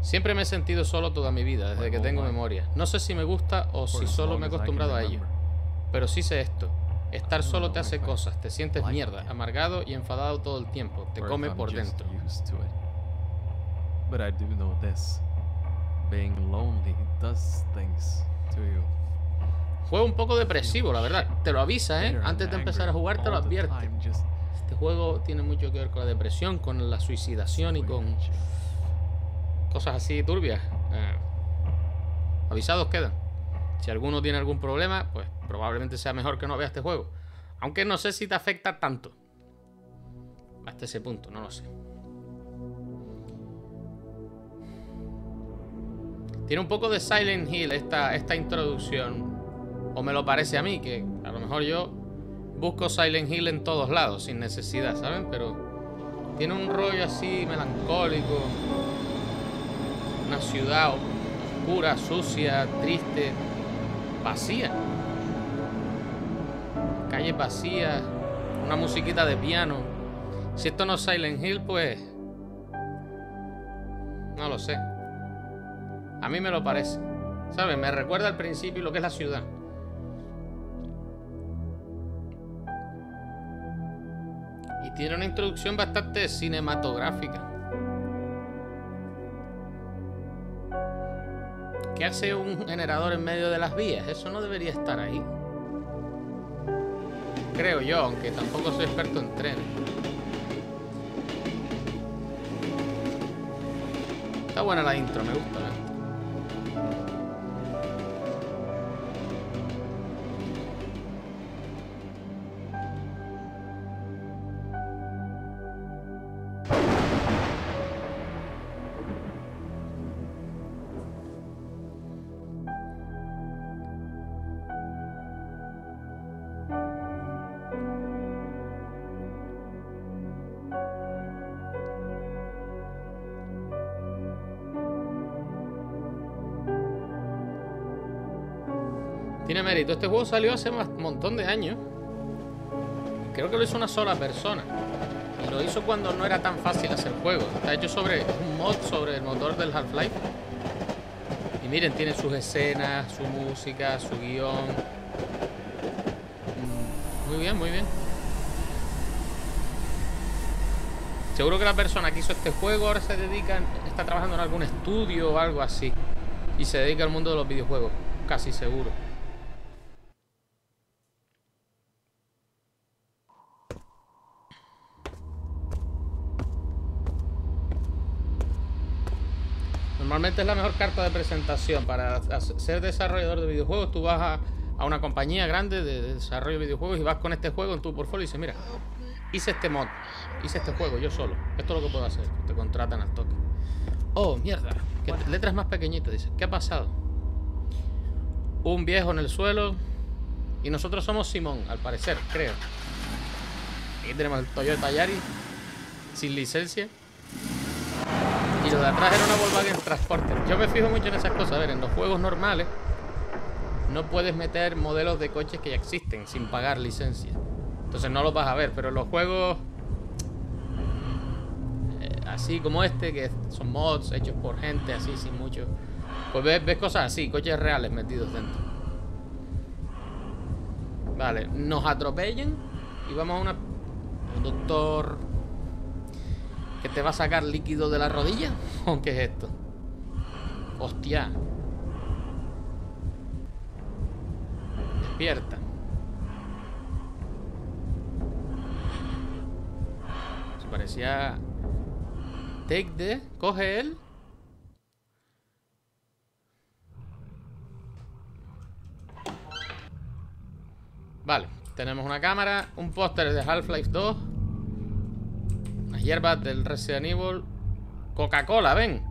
Siempre me he sentido solo toda mi vida, desde que tengo memoria. No sé si me gusta o si solo me he acostumbrado a ello. Pero sí sé esto. Estar solo te hace cosas, te sientes mierda, amargado y enfadado todo el tiempo, te come por dentro. Juego un poco depresivo, la verdad. Te lo avisa, ¿eh? Antes de empezar a jugar te lo advierte. Este juego tiene mucho que ver con la depresión, con la suicidación y con cosas así turbias. Eh, avisados quedan. Si alguno tiene algún problema, pues probablemente sea mejor que no vea este juego. Aunque no sé si te afecta tanto. Hasta ese punto, no lo sé. Tiene un poco de Silent Hill esta, esta introducción. O me lo parece a mí, que a lo mejor yo busco Silent Hill en todos lados, sin necesidad, ¿saben? Pero tiene un rollo así melancólico. Una ciudad oscura, sucia, triste, vacía. Calle vacía, una musiquita de piano. Si esto no es Silent Hill, pues... No lo sé. A mí me lo parece. ¿Sabes? Me recuerda al principio lo que es la ciudad. Y tiene una introducción bastante cinematográfica. ¿Qué hace un generador en medio de las vías? Eso no debería estar ahí. Creo yo, aunque tampoco soy experto en trenes. Está buena la intro, me gusta. ¿eh? Este juego salió hace un montón de años. Creo que lo hizo una sola persona. Y lo hizo cuando no era tan fácil hacer juegos. Está hecho sobre un mod sobre el motor del Half-Life. Y miren, tiene sus escenas, su música, su guion. Mm, muy bien, muy bien. Seguro que la persona que hizo este juego ahora se dedica, está trabajando en algún estudio o algo así. Y se dedica al mundo de los videojuegos. Casi seguro. Normalmente es la mejor carta de presentación. Para ser desarrollador de videojuegos, tú vas a, una compañía grande de, desarrollo de videojuegos y vas con este juego en tu portfolio y dices, mira, hice este mod, hice este juego yo solo. Esto es lo que puedo hacer. Te contratan al toque. Oh, mierda. letras más pequeñitas, dice. ¿Qué ha pasado? Un viejo en el suelo. Y nosotros somos Simón, al parecer, creo. Aquí tenemos el Toyota Yaris. Sin licencia. Y lo de atrás era una Volkswagen Transporter. Yo me fijo mucho en esas cosas. A ver, en los juegos normales no puedes meter modelos de coches que ya existen sin pagar licencia. Entonces no los vas a ver. Pero en los juegos eh, así como este, que son mods hechos por gente así, sin mucho... Pues ves, ves cosas así, coches reales metidos dentro. Vale, nos atropellan y vamos a una... Un doctor ¿Que te va a sacar líquido de la rodilla? ¿O qué es esto? Hostia. Despierta. Se parecía... Take the... Coge él. Vale. Tenemos una cámara, un póster de Half-Life 2 hierbas del Resident Evil. Coca-Cola, ven.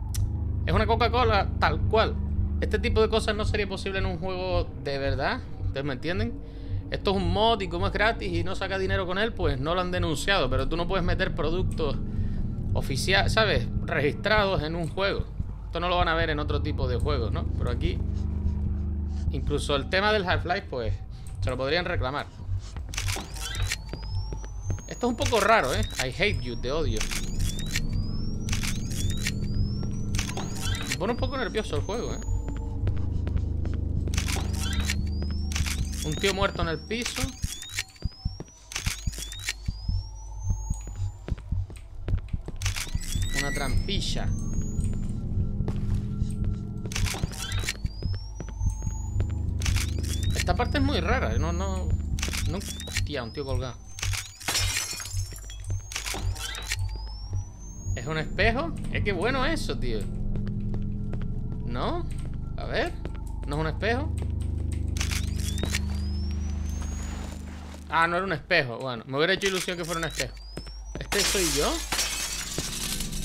Es una Coca-Cola tal cual. Este tipo de cosas no sería posible en un juego de verdad. ¿Ustedes me entienden? Esto es un mod y como es gratis y no saca dinero con él, pues no lo han denunciado. Pero tú no puedes meter productos oficiales, ¿sabes? Registrados en un juego. Esto no lo van a ver en otro tipo de juegos, ¿no? Pero aquí, incluso el tema del Half-Life, pues se lo podrían reclamar. Esto es un poco raro, ¿eh? I hate you, te odio. pone un poco nervioso el juego, ¿eh? Un tío muerto en el piso. Una trampilla. Esta parte es muy rara, no, no... no... Hostia, un tío colgado. Un espejo? Es que bueno eso, tío. ¿No? A ver. ¿No es un espejo? Ah, no era un espejo. Bueno, me hubiera hecho ilusión que fuera un espejo. ¿Este soy yo?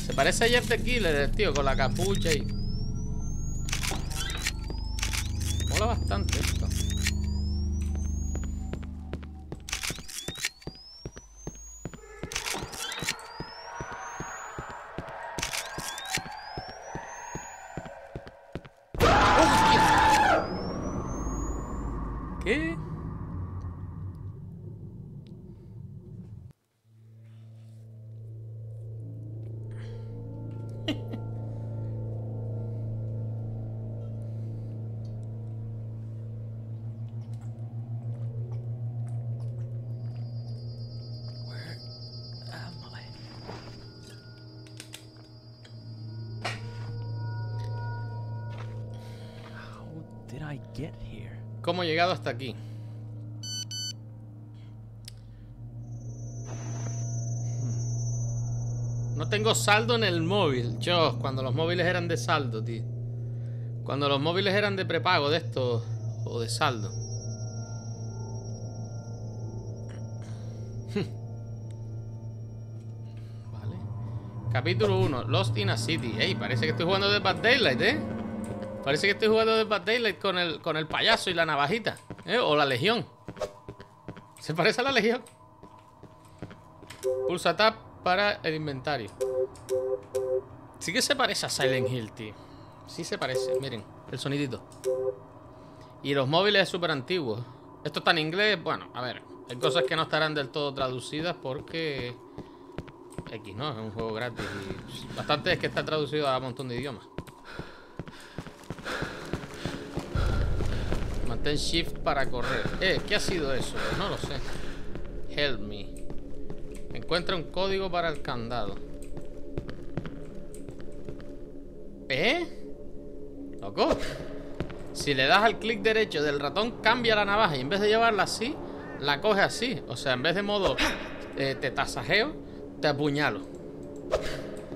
Se parece a Jeff the Killer, tío, con la capucha y... Mola bastante esto. Hasta aquí? Hmm. No tengo saldo en el móvil. Yo, cuando los móviles eran de saldo. Cuando los móviles eran de prepago de estos o de saldo. vale. Capítulo 1. Lost in a City. Ey, parece que estoy jugando de Bad Daylight, ¿eh? Parece que estoy jugando de Bad Daylight con el, con el payaso y la navajita. ¿eh? O la legión. Se parece a la legión. Pulsa tab para el inventario. Sí que se parece a Silent Hill, tío. Sí se parece. Miren, el sonidito. Y los móviles súper antiguos. Esto está en inglés. Bueno, a ver. Hay cosas que no estarán del todo traducidas porque... X, ¿no? Es un juego gratis. Bastante es que está traducido a un montón de idiomas. Mantén shift para correr. Eh, ¿qué ha sido eso? No lo sé. Help me. Encuentra un código para el candado. ¿Eh? Loco. Si le das al clic derecho del ratón, cambia la navaja. Y en vez de llevarla así, la coge así. O sea, en vez de modo eh, te tasajeo, te apuñalo.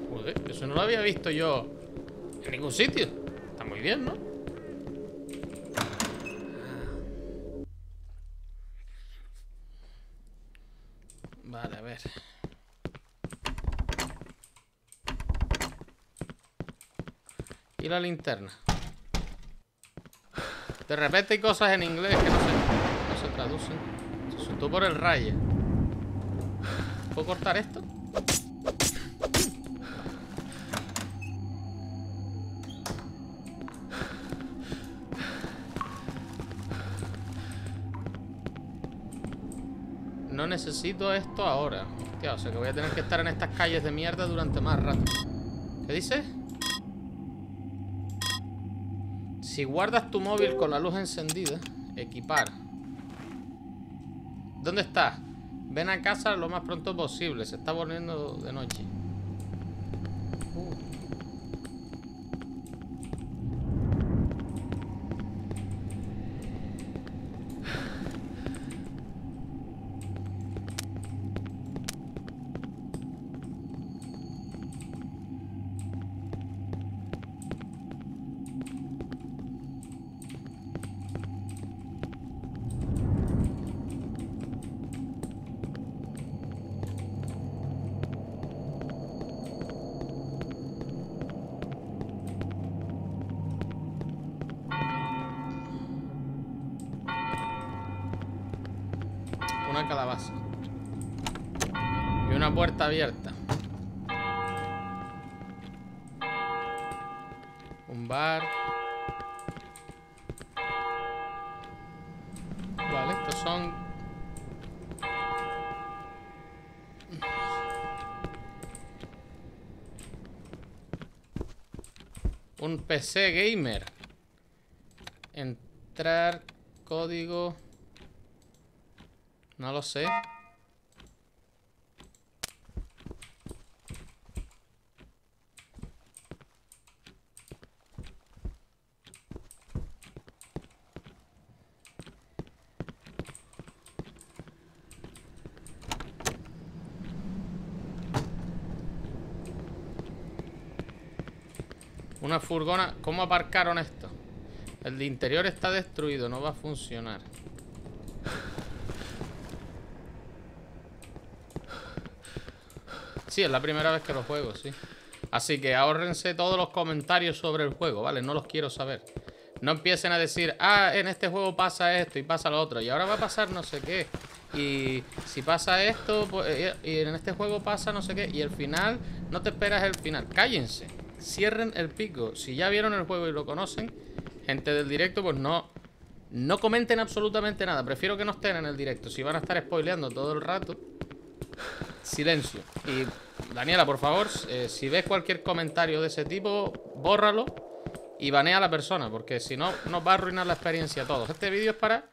Joder, eso no lo había visto yo en ningún sitio. Muy bien, ¿no? Vale, a ver. Y la linterna. De repente hay cosas en inglés que no se, no se traducen. Se soltó por el rayo. ¿Puedo cortar esto? No necesito esto ahora. Hostia, o sea que voy a tener que estar en estas calles de mierda durante más rato. ¿Qué dices? Si guardas tu móvil con la luz encendida, equipar. ¿Dónde estás? Ven a casa lo más pronto posible. Se está volviendo de noche. Uh. Una calabaza. Y una puerta abierta. Un bar. Vale, estos son... Un PC gamer. Entrar código. No lo sé. Furgona. ¿Cómo aparcaron esto? El de interior está destruido, no va a funcionar. Sí, es la primera vez que lo juego, sí. Así que ahórrense todos los comentarios sobre el juego, ¿vale? No los quiero saber. No empiecen a decir, ah, en este juego pasa esto y pasa lo otro. Y ahora va a pasar no sé qué. Y si pasa esto, pues, eh, y en este juego pasa no sé qué. Y el final, no te esperas el final. Cállense. Cierren el pico. Si ya vieron el juego y lo conocen, gente del directo, pues no, no comenten absolutamente nada. Prefiero que no estén en el directo. Si van a estar spoileando todo el rato, silencio. Y Daniela, por favor, eh, si ves cualquier comentario de ese tipo, bórralo y banea a la persona, porque si no, nos va a arruinar la experiencia a todos. Este vídeo es para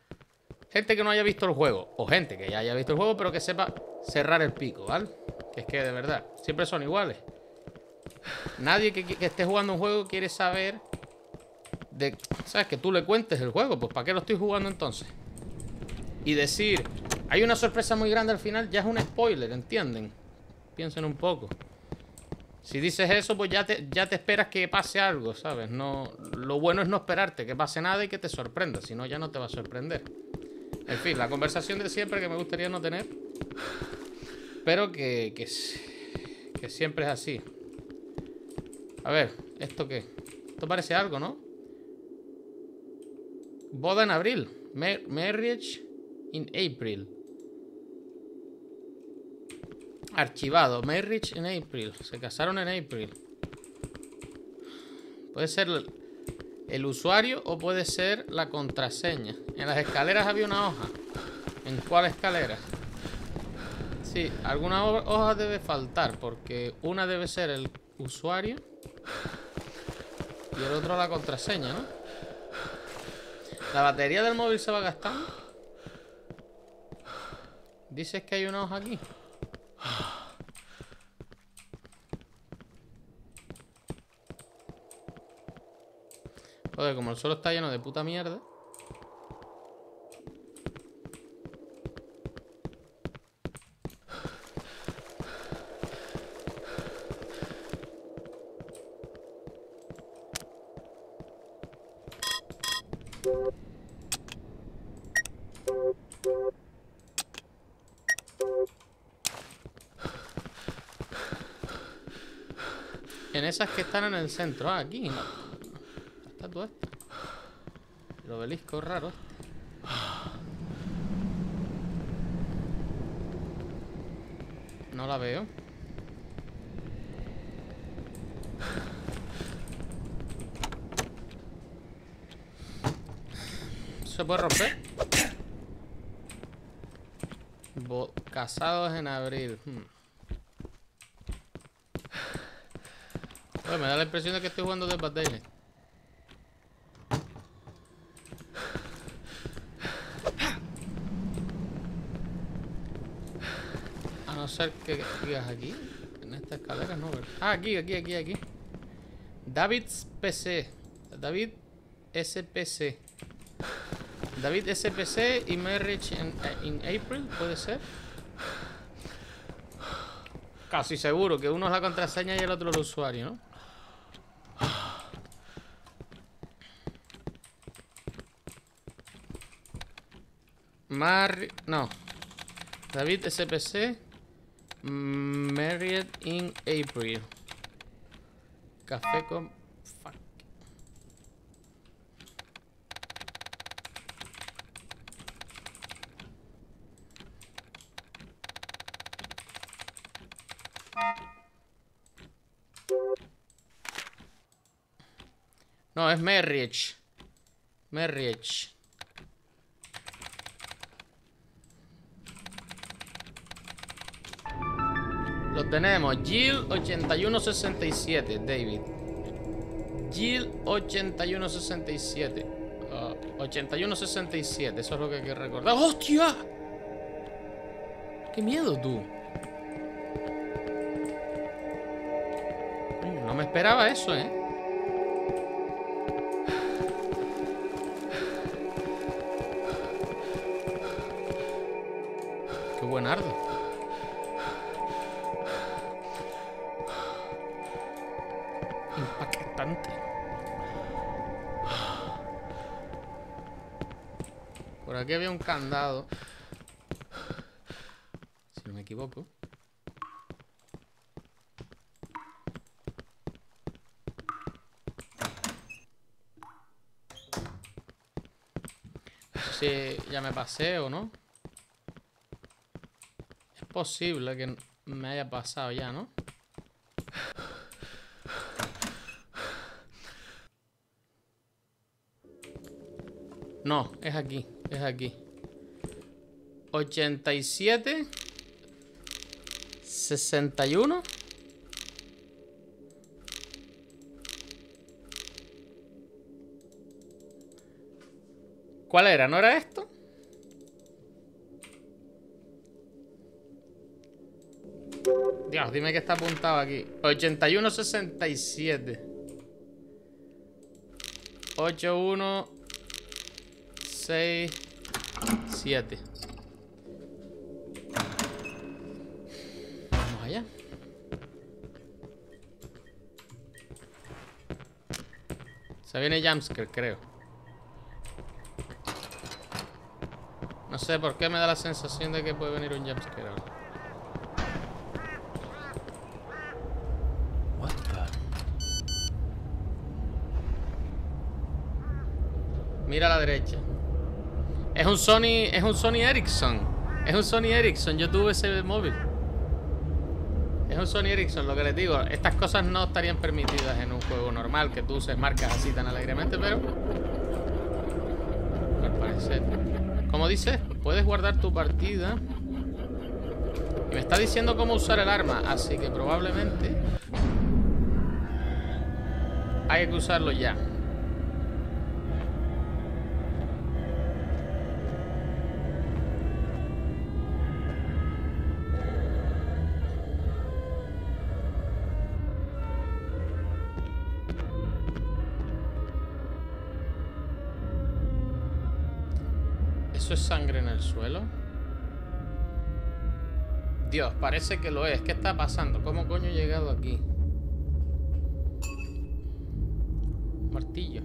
gente que no haya visto el juego, o gente que ya haya visto el juego, pero que sepa cerrar el pico, ¿vale? Que es que de verdad, siempre son iguales. Nadie que, esté jugando un juego quiere saber de, ¿sabes? Que tú le cuentes el juego, pues ¿para qué lo estoy jugando entonces? Y decir, hay una sorpresa muy grande al final, ya es un spoiler, ¿entienden? Piensen un poco. Si dices eso, pues ya te, ya te esperas que pase algo, ¿sabes? No, lo bueno es no esperarte que pase nada y que te sorprenda, si no ya no te va a sorprender. En fin, la conversación de siempre que me gustaría no tener, pero que, que siempre es así. A ver, ¿esto qué? Esto parece algo, ¿no? Boda en abril. marriage in April. Archivado. Marriage in April. Se casaron en April. Puede ser el usuario o puede ser la contraseña. En las escaleras había una hoja. ¿En cuál escalera? Sí, alguna hoja debe faltar porque una debe ser el usuario y el otro la contraseña, ¿no? ¿La batería del móvil se va gastando? Dices que hay una hoja aquí. Joder, como el suelo está lleno de puta mierda. Esas que están en el centro. Ah, aquí. La estatua esta. El obelisco raro. No la veo. ¿Se puede romper? casados en abril. Hmm. Me da la impresión de que estoy jugando de Bad A no ser que digas aquí. En esta escalera no, Ah, aquí, aquí, aquí, aquí. David's PC. David SPC. David SPC y Marriage in April, ¿puede ser? Casi seguro que uno es la contraseña y el otro el usuario, ¿no? Mar... No. David SPC. Married in April. Café con... Fuck. No, es marriage. Marriage. Lo tenemos. Jill 8167, David. Jill 8167. Ah, 8167, eso es lo que hay que recordar. ¡Hostia! ¡Qué miedo tú! No me esperaba eso, ¿eh? Qué buen ardo. Aquí había un candado. Si no me equivoco. Si ya me pasé o no. Es posible que me haya pasado ya, ¿no? No, es aquí, es aquí. 87 61 ¿Cuál era? ¿No era esto? Dios, dime que está apuntado aquí. 81 67 81 6 7 Vamos allá. Se viene jumpscare, creo. No sé por qué me da la sensación de que puede venir un jumpscare ahora. Mira a la derecha. Es un Sony, es un Sony Ericsson. Es un Sony Ericsson. Yo tuve ese móvil. Es un Sony Ericsson, lo que les digo. Estas cosas no estarían permitidas en un juego normal, que tú uses marcas así tan alegremente, pero... Al parecer. Como dices, puedes guardar tu partida. Y me está diciendo cómo usar el arma, así que probablemente... Hay que usarlo ya. ¿Eso es sangre en el suelo? Dios, parece que lo es. ¿Qué está pasando? ¿Cómo coño he llegado aquí? Martillo.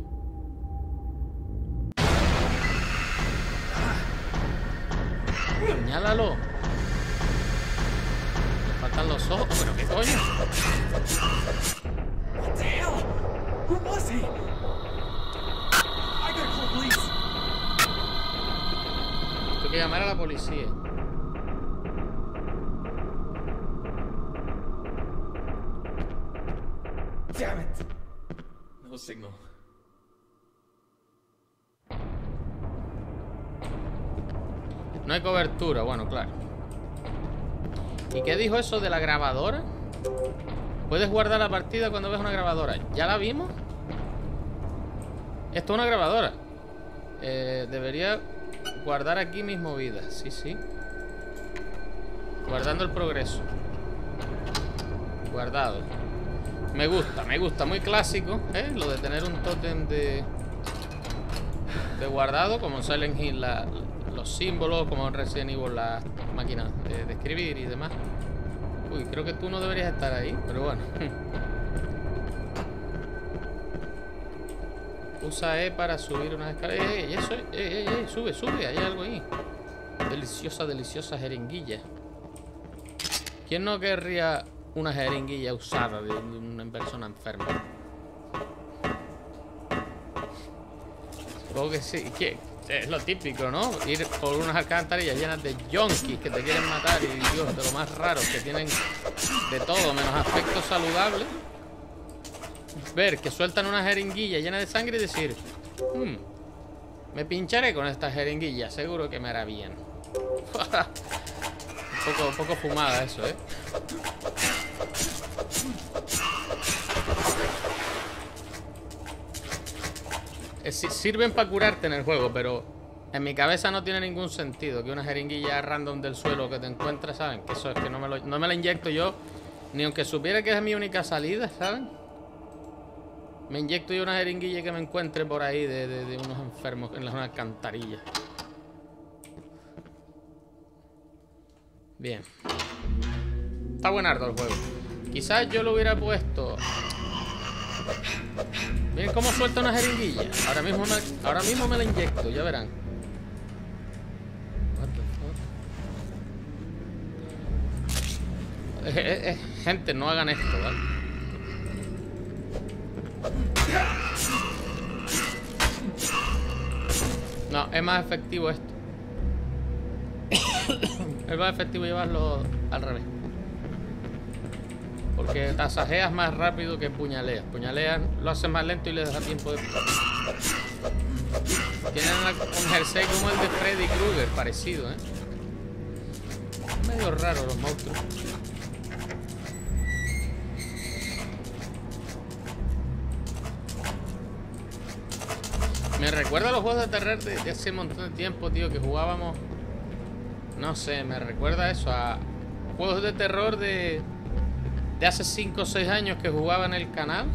Señálalo. Me faltan los ojos. ¿Pero qué coño? Tengo que llamar a la policía. Damn it. No signal. No hay cobertura, bueno, claro. ¿Y qué dijo eso de la grabadora? Puedes guardar la partida cuando ves una grabadora. ¿Ya la vimos? Esto es una grabadora. Eh, debería guardar aquí mis movidas. Sí, sí. Guardando el progreso. Guardado. Me gusta, me gusta. Muy clásico, ¿eh? Lo de tener un tótem de... De guardado, como en Silent Hill, la- los símbolos, como en Resident Evil, las máquinas de, de escribir y demás. Uy, creo que tú no deberías estar ahí, pero bueno. Usa E para subir unas escaleras. ¡Ey, eso! Sube, sube, hay algo ahí. Deliciosa, deliciosa jeringuilla. ¿Quién no querría una jeringuilla usada de, una persona enferma? Supongo que sí. que Es lo típico, ¿no? Ir por unas alcantarillas llenas de junkies que te quieren matar y, Dios, de lo más raro, que tienen de todo menos aspecto saludable. Ver que sueltan una jeringuilla llena de sangre y decir, "Hmm, me pincharé con esta jeringuilla, seguro que me hará bien. un, poco, poco fumada eso, ¿eh? Eh, si- sirven para curarte en el juego, pero en mi cabeza no tiene ningún sentido que una jeringuilla random del suelo que te encuentras, ¿saben? Que eso es que no me, lo, no me la inyecto yo, ni aunque supiera que es mi única salida, ¿saben? Me inyecto yo una jeringuilla que me encuentre por ahí de, de- unos enfermos en las una alcantarilla. Bien. Está buenardo el juego. Quizás yo lo hubiera puesto Miren cómo suelta una jeringuilla. Ahora mismo me, ahora mismo me la inyecto, ya verán. Eh, eh, eh, gente, no hagan esto, ¿vale? No, es más efectivo esto. es más efectivo llevarlo al revés. Porque tasajeas más rápido que puñaleas. Puñaleas lo haces más lento y le deja tiempo de... Tienen un jersey como el de Freddy Krueger, parecido, ¿eh? Medio raro los monstruos. Me recuerda a los juegos de terror de, hace un montón de tiempo, tío, que jugábamos... No sé, me recuerda a eso, a juegos de terror de de hace 5 o 6 años que jugaba en el canal.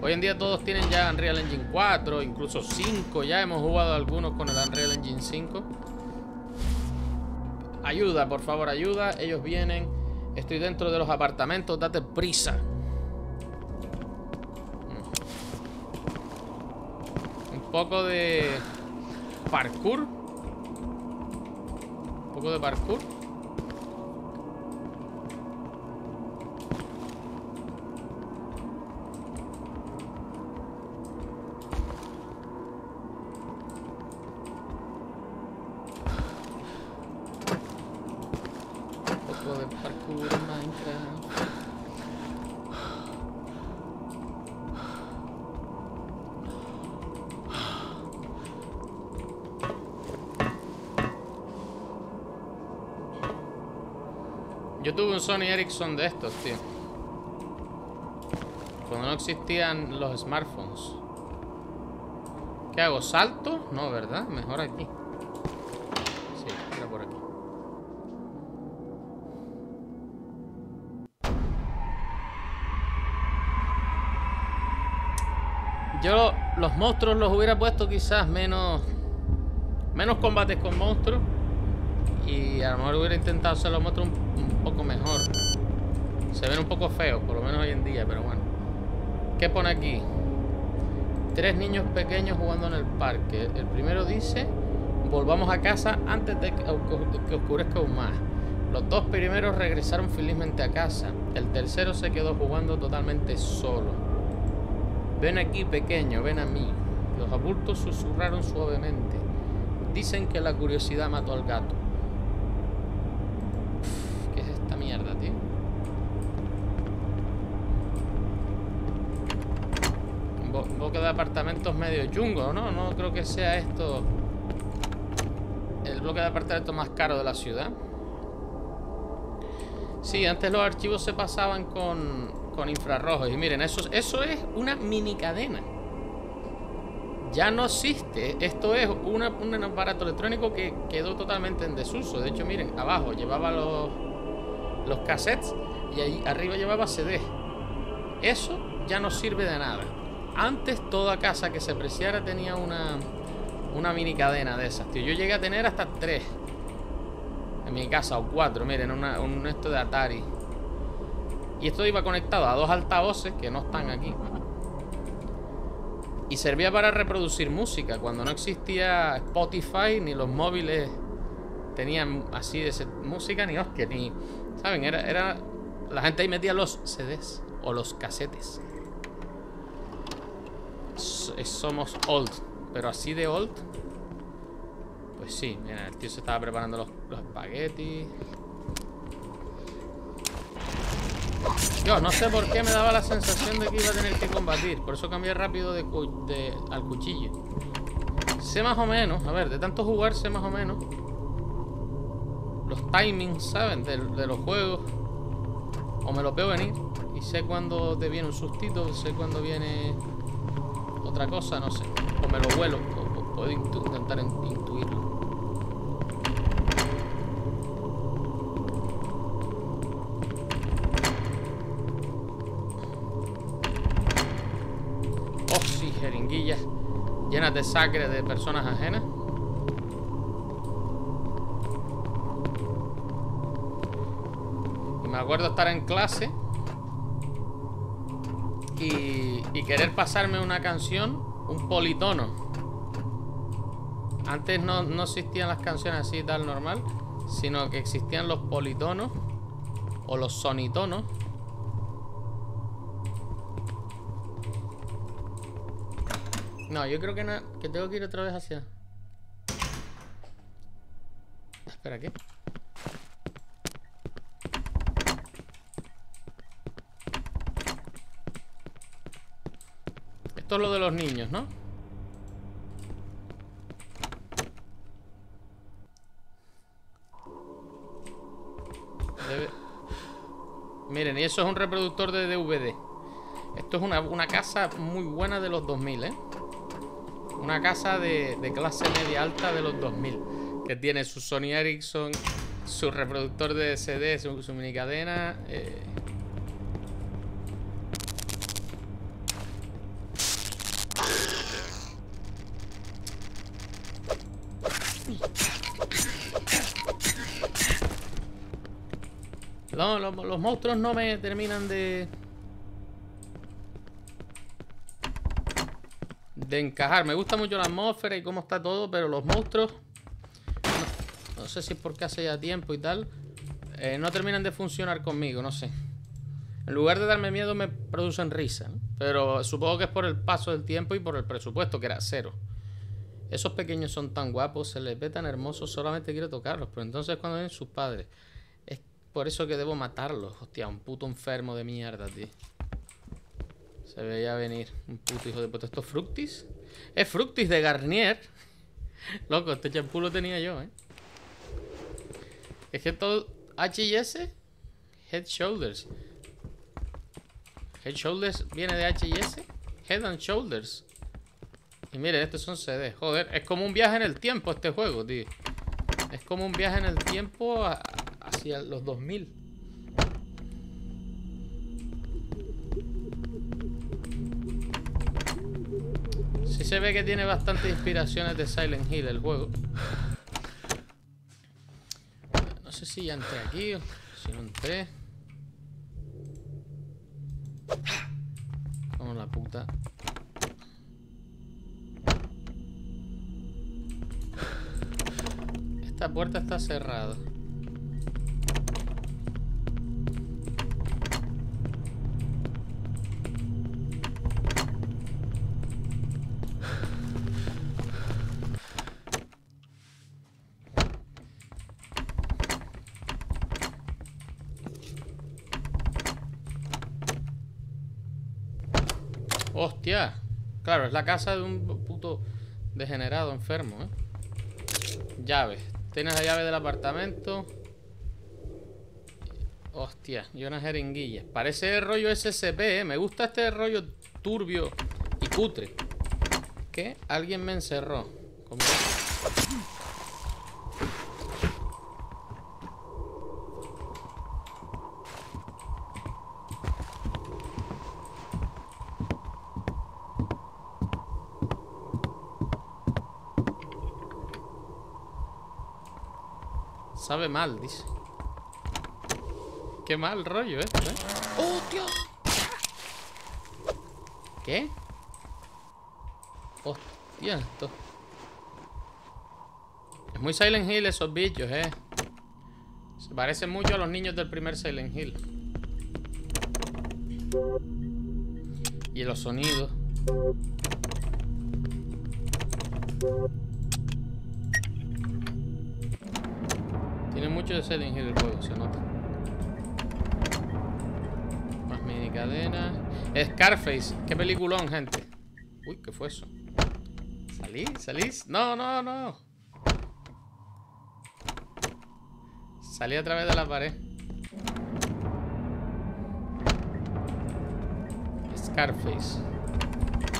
Hoy en día todos tienen ya Unreal Engine 4, incluso 5. Ya hemos jugado algunos con el Unreal Engine 5. Ayuda, por favor, ayuda. Ellos vienen. Estoy dentro de los apartamentos. Date prisa. Poco de parkour. Un poco de parkour. Un poco de parkour en Minecraft. Yo tuve un Sony Ericsson de estos, tío. Cuando no existían los smartphones. ¿Qué hago? ¿Salto? No, ¿verdad? Mejor aquí. Sí, era por aquí. Yo los monstruos los hubiera puesto quizás menos menos combates con monstruos y a lo mejor hubiera intentado hacer los un, poco mejor. Se ven un poco feos, por lo menos hoy en día, pero bueno. ¿Qué pone aquí? Tres niños pequeños jugando en el parque. El primero dice, volvamos a casa antes de que, que oscurezca aún más. Los dos primeros regresaron felizmente a casa. El tercero se quedó jugando totalmente solo. Ven aquí, pequeño, ven a mí. Los adultos susurraron suavemente. Dicen que la curiosidad mató al gato. Uf, ¿Qué es esta mierda, tío? Un bo- un bloque de apartamentos medio chungo, ¿no? No creo que sea esto el bloque de apartamentos más caro de la ciudad. Sí, antes los archivos se pasaban con, con infrarrojos. Y miren, eso, eso es una mini cadena. Ya no existe. Esto es una- un aparato electrónico que quedó totalmente en desuso. De hecho, miren, abajo llevaba los, los cassettes y ahí arriba llevaba CD. Eso ya no sirve de nada. Antes toda casa que se preciara tenía una, una mini cadena de esas, tío. Yo llegué a tener hasta tres en mi casa, o cuatro, miren, una, un esto de Atari. Y esto iba conectado a dos altavoces que no están aquí. Y servía para reproducir música. Cuando no existía Spotify, ni los móviles tenían así de música, ni hostia, ni. ¿Saben? Era, era. La gente ahí metía los CDs o los casetes. Somos old. Pero así de old. Pues sí, mira, el tío se estaba preparando los, los espaguetis. Yo no sé por qué me daba la sensación de que iba a tener que combatir. Por eso cambié rápido de, de- al cuchillo. Sé más o menos, a ver, de tanto jugar sé más o menos. Los timings, ¿saben? De, de los juegos. O me los veo venir. Y sé cuándo te viene un sustito, sé cuándo viene otra cosa, no sé. O me lo vuelo, puedo intentar intuirlo. Oh, sí, jeringuillas llenas de sangre de personas ajenas. Y me acuerdo estar en clase y, querer pasarme una canción, un politono. Antes no, no existían las canciones así tal normal, sino que existían los politonos o los sonitonos. No, yo creo que, no, que tengo que ir otra vez hacia... Espera, ¿qué? Esto es lo de los niños, ¿no? Miren, y eso es un reproductor de DVD Esto es una, casa muy buena de los 2000, ¿eh? Una casa de, clase media alta de los 2000 Que tiene su Sony Ericsson Su reproductor de CD, su, su minicadena eh, los, monstruos no me terminan de... De encajar. Me gusta mucho la atmósfera y cómo está todo, pero los monstruos... No, sé si es porque hace ya tiempo y tal. Eh, no terminan de funcionar conmigo, no sé. En lugar de darme miedo me producen risa. Pero supongo que es por el paso del tiempo y por el presupuesto, que era cero. Esos pequeños son tan guapos, se les ve tan hermosos, solamente quiero tocarlos. Pero entonces cuando ven sus padres por eso que debo matarlo. Hostia, un puto enfermo de mierda, tío. Se veía venir. Un puto hijo de puta. ¿Esto es Fructis? Es Fructis de Garnier. Loco, este champú lo tenía yo, ¿eh? Es que todo... H&S Head Shoulders Head Shoulders viene de H&S Head and Shoulders Y mire, estos son CD Joder, es como un viaje en el tiempo este juego, tío Es como un viaje en el tiempo a, hacia los 2000. Sí se ve que tiene bastantes inspiraciones de Silent Hill el juego. No sé si ya entré aquí o si no entré. Como la puta. Esta puerta está cerrada. Claro, es la casa de un puto degenerado enfermo, ¿eh? Llave. Tienes la llave del apartamento. Hostia, y una jeringuilla. Parece rollo SCP, ¿eh? Me gusta este rollo turbio y cutre. ¿Qué? Alguien me encerró. ¿Cómo? Sabe mal, dice. Qué mal rollo esto, ¿eh? ¡Oh, Dios! ¿Qué? Hostia, esto. Es muy Silent Hill esos bichos, eh. Se parecen mucho a los niños del primer Silent Hill. Y los sonidos. Tiene mucho de Silent Hill el juego, se nota. Más mini cadena. Scarface, qué peliculón, gente. Uy, ¿qué fue eso? ¿Salí? ¿Salís? No, no, no. Salí a través de la pared. Scarface.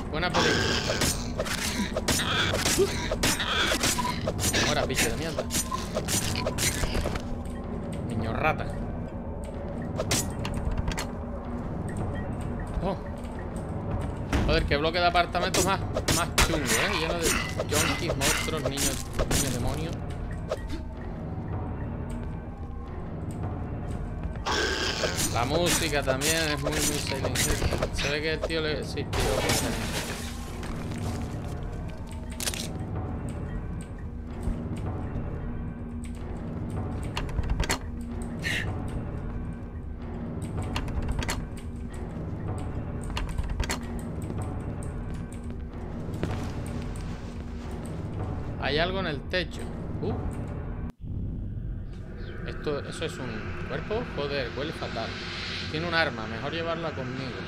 Buena película. Ahora, bicho de mierda. Niño rata. Oh. Joder, qué bloque de apartamentos más, más chungo, ¿eh? Lleno de junkies, monstruos, niños, niños demonios. La música también es muy, muy Silent Hill. Se ve que el tío le se inspiró techo. Uh. Esto, eso es un cuerpo. Joder, huele fatal. Tiene un arma, mejor llevarla conmigo.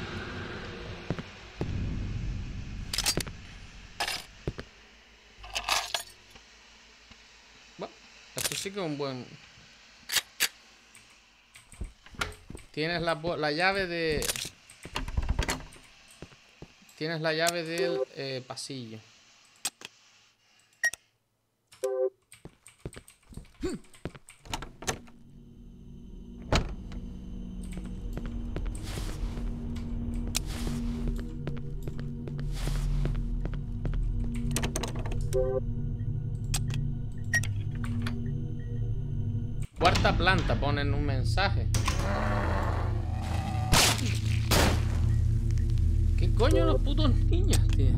Bueno, esto sí que es un buen. Tienes la, la llave de. Tienes la llave del eh, pasillo. Cuarta planta, ponen un mensaje. ¿Qué coño los putos niños, tío?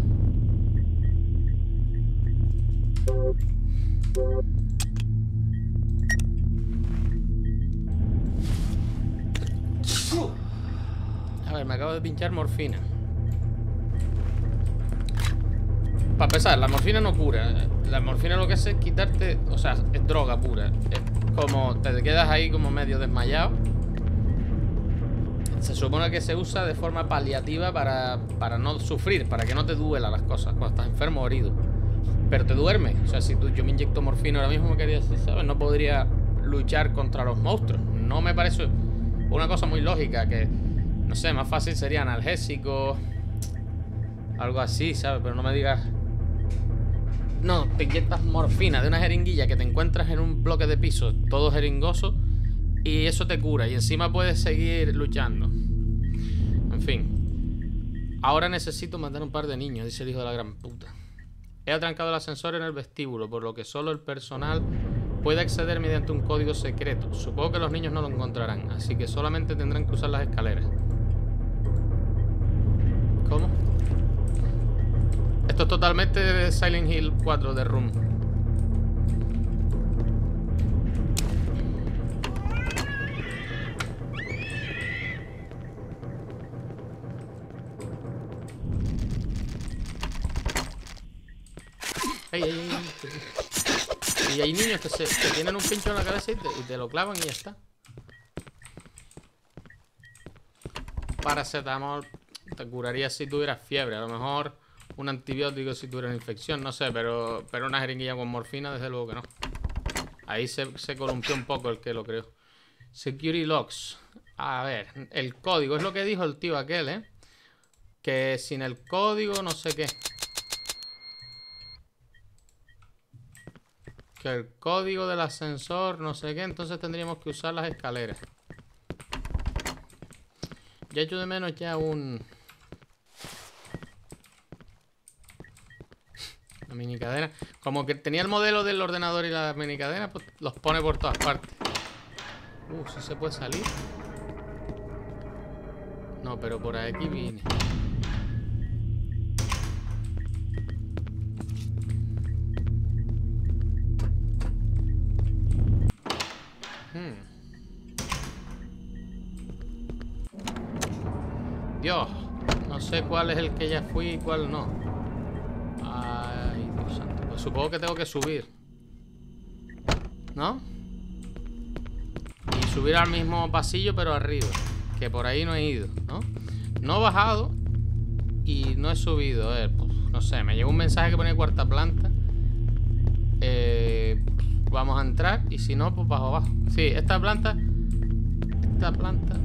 A ver, me acabo de pinchar morfina. Para empezar, la morfina no cura. La morfina lo que hace es quitarte. O sea, es droga pura. Es como te quedas ahí como medio desmayado. Se supone que se usa de forma paliativa para, para no sufrir, para que no te duela las cosas cuando estás enfermo o herido. Pero te duerme. O sea, si tú, yo me inyecto morfina ahora mismo, quería decir, ¿sabes? No podría luchar contra los monstruos. No me parece una cosa muy lógica que, no sé, más fácil sería analgésico, algo así, ¿sabes? Pero no me digas no, te inyectas morfina de una jeringuilla que te encuentras en un bloque de piso todo jeringoso y eso te cura y encima puedes seguir luchando. En fin. Ahora necesito matar un par de niños, dice el hijo de la gran puta. He atrancado el ascensor en el vestíbulo, por lo que solo el personal puede acceder mediante un código secreto. Supongo que los niños no lo encontrarán, así que solamente tendrán que usar las escaleras. ¿Cómo? Esto es totalmente de Silent Hill 4 de Room. Y hay niños que, se, tienen un pincho en la cabeza y te, y te lo clavan y ya está. Paracetamol te curaría si tuvieras fiebre. A lo mejor un antibiótico si tuvieras infección, no sé, pero, pero una jeringuilla con morfina, desde luego que no. Ahí se, se columpió un poco el que lo creó. Security Locks. A ver, el código, es lo que dijo el tío aquel, ¿eh? Que sin el código no sé qué. Que el código del ascensor no sé qué, entonces tendríamos que usar las escaleras. Ya echo de menos ya un... La mini cadena. Como que tenía el modelo del ordenador y la mini cadena, pues los pone por todas partes. Uh, si se puede salir. No, pero por aquí vine. Hmm. Dios, no sé cuál es el que ya fui y cuál no. Supongo que tengo que subir. ¿No? Y subir al mismo pasillo, pero arriba. Que por ahí no he ido, ¿no? No he bajado y no he subido. A ver, pues, no sé, me llegó un mensaje que pone cuarta planta. Eh, vamos a entrar y si no, pues bajo abajo. Sí, esta planta. Esta planta.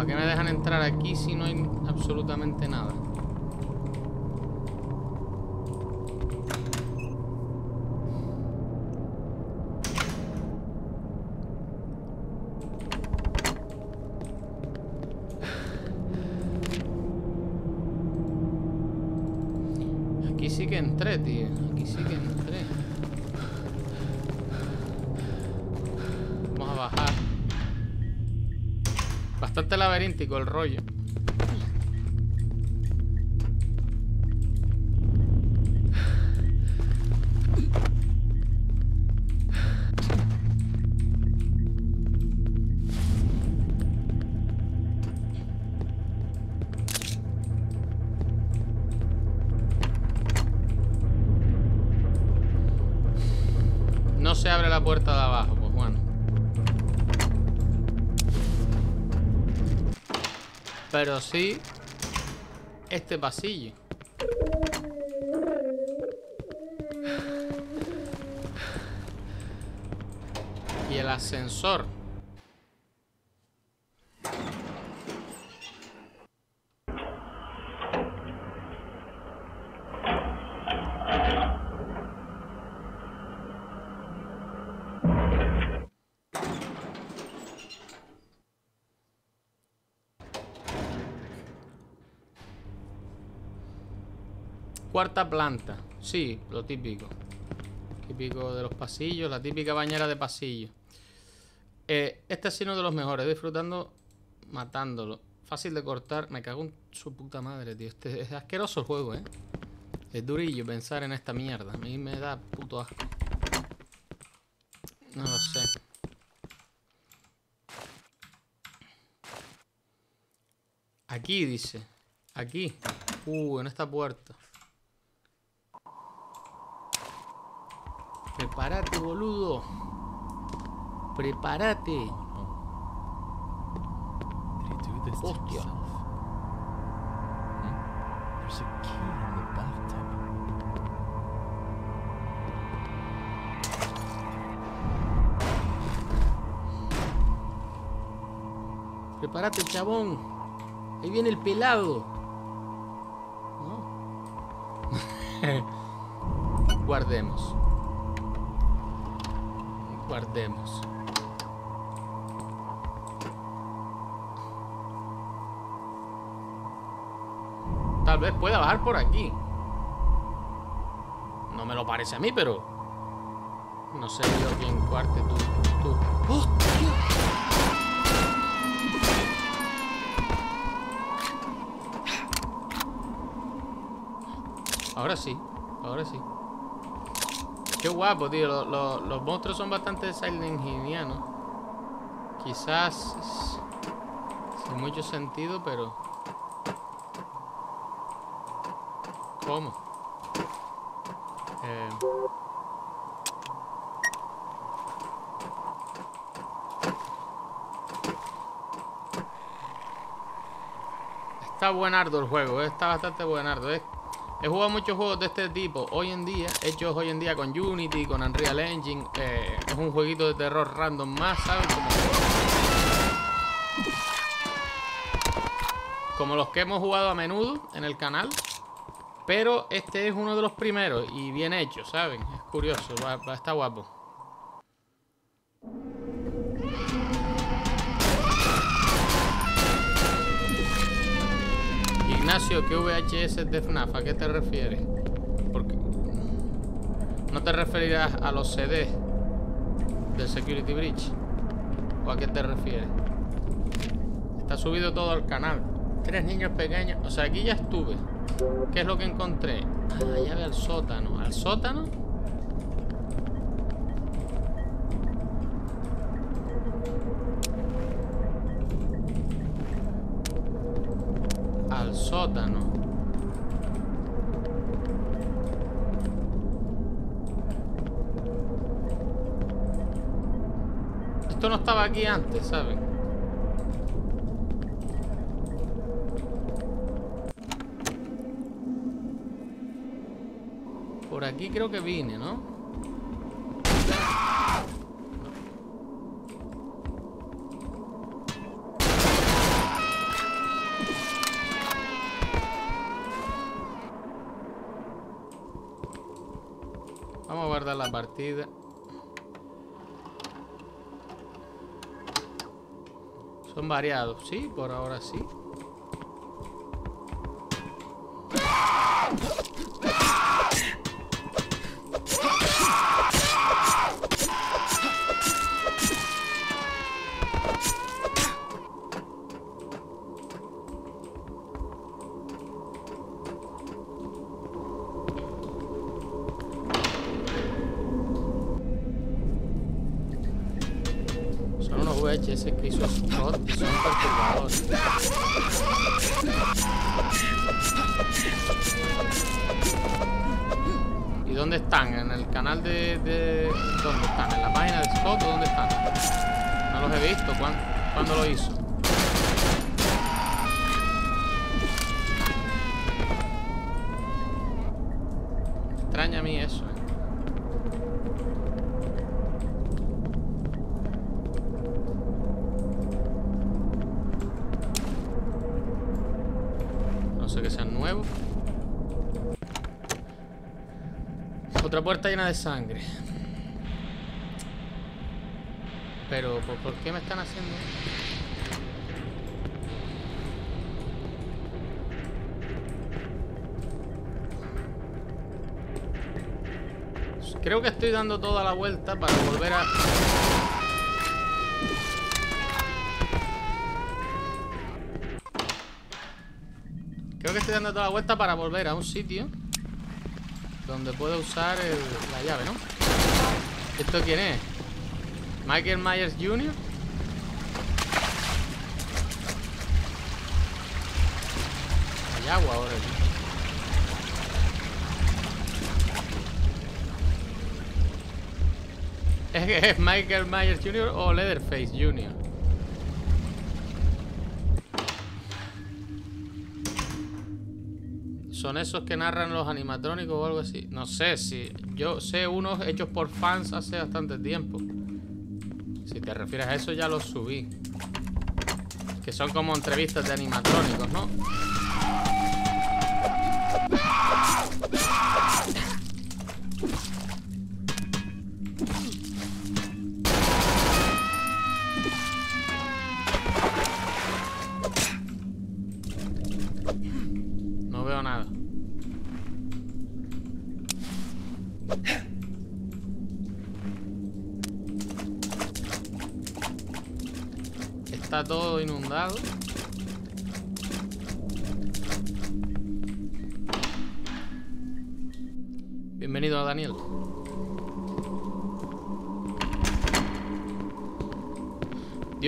¿Para qué me dejan entrar aquí si no hay absolutamente nada? Aquí sí que entré, tío. Aquí sí que entré. Vamos a bajar. Bastante laberíntico el rollo. Pero sí este pasillo. Y el ascensor. Cuarta planta. Sí, lo típico. Típico de los pasillos, la típica bañera de pasillo. Eh, este ha sido uno de los mejores, disfrutando matándolo. Fácil de cortar. Me cago en su puta madre, tío. Este es asqueroso el juego, ¿eh? Es durillo pensar en esta mierda. A mí me da puto asco. No lo sé. Aquí dice. Aquí. Uh, en esta puerta. Prepárate, boludo. Prepárate. Hostia. Prepárate, chabón. Ahí viene el pelado. ¿No? Guardemos. Guardemos. Tal vez pueda bajar por aquí. No me lo parece a mí, pero... No sé yo quién cuarte tú. Ahora sí, ahora sí. Qué guapo, tío. Lo- lo- los monstruos son bastante Silent Hillianos. Quizás sin mucho sentido, pero. ¿Cómo? Eh, Está buenardo el juego, eh, está bastante buenardo. eh. He jugado muchos juegos de este tipo hoy en día, hechos hoy en día con Unity, con Unreal Engine. eh, es un jueguito de terror random más, ¿sabes? Como, los que hemos jugado a menudo en el canal. Pero este es uno de los primeros y bien hecho, ¿saben? Es curioso, va, va- está guapo. ¿Qué VHS de FNAF? ¿A qué te refieres? Porque ¿No te referirás a los CDs del Security Breach? ¿O a qué te refieres? Está subido todo al canal. Tres niños pequeños. O sea, aquí ya estuve. ¿Qué es lo que encontré? Ah, llave al sótano. ¿Al sótano? Al sótano. Esto no estaba aquí antes, ¿saben? Por aquí creo que vine, ¿no? guardar la Son variados, sí, por ahora sí. ¿En la página de Scott o dónde están? No los he visto. ¿Cuándo, ¿cuándo lo hizo? Extraña a mí eso, ¿eh? No sé que sean nuevos. Otra puerta llena de sangre. Pero, ¿por, qué me están haciendo? Creo que estoy dando toda la vuelta para volver a... Creo que estoy dando toda la vuelta para volver a un sitio donde puedo usar la llave, ¿no? ¿Esto quién es? Michael Myers Jr. Hay agua ahora. ¿Es que es Michael Myers Jr. o Leatherface Jr.? Son esos que narran los animatrónicos o algo así. No sé si. Yo sé unos hechos por fans hace bastante tiempo. Si te refieres a eso, ya los subí. Que son como entrevistas de animatrónicos. No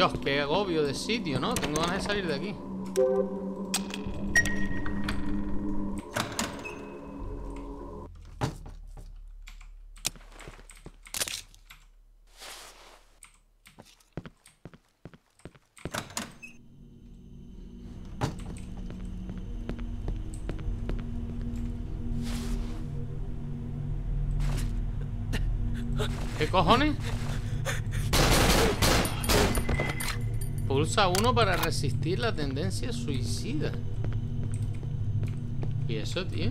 Dios, qué agobio de sitio, ¿no? Tengo ganas de salir de aquí. Uno para resistir la tendencia suicida. ¿Y eso, tío?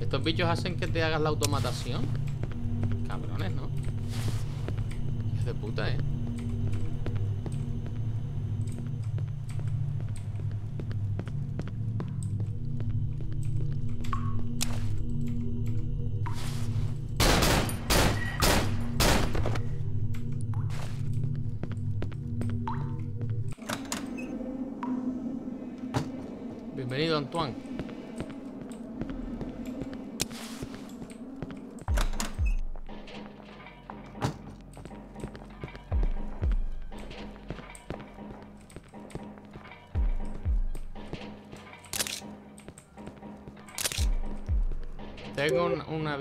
¿Estos bichos hacen que te hagas la automatación? Cabrones, ¿no? Es de puta, ¿eh?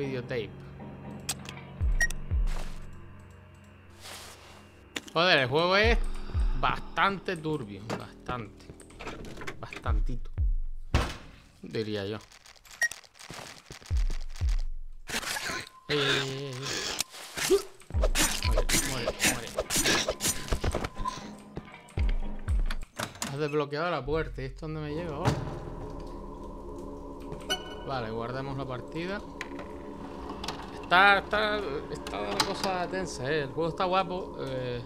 Videotape. Joder, el juego es bastante turbio, bastante. Bastantito. Diría yo. Muere, muere, muere. Has desbloqueado la puerta. ¿Y esto dónde me lleva ahora? Vale, guardemos la partida. Está, está, está una cosa tensa, ¿eh? El juego está guapo. eh,